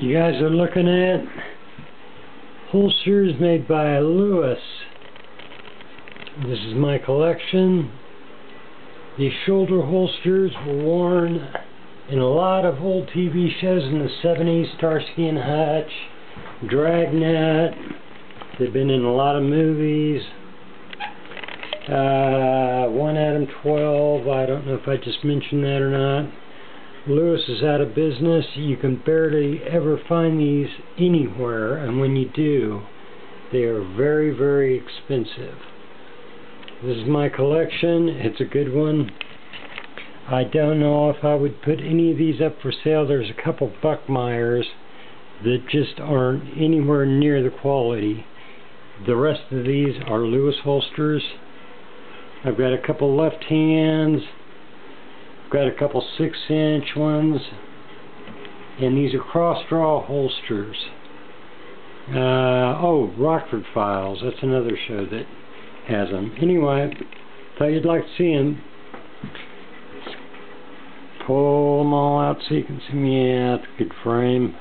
you guys are looking at holsters made by Lewis. This is my collection. These shoulder holsters were worn in a lot of old TV shows in the 70s, Starsky and Hutch, Dragnet. They've been in a lot of movies. Uh, 1 Adam 12, I don't know if I just mentioned that or not. Lewis is out of business. You can barely ever find these anywhere, and when you do, they are very, very expensive. This is my collection. It's a good one. I don't know if I would put any of these up for sale. There's a couple Bucheimers that just aren't anywhere near the quality. The rest of these are Lewis holsters. I've got a couple left hands. Got a couple six inch ones. And these are cross draw holsters. Uh, oh, Rockford Files. That's another show that has them. Anyway, thought you'd like to see them. Pull them all out so you can see me. Yeah, good frame.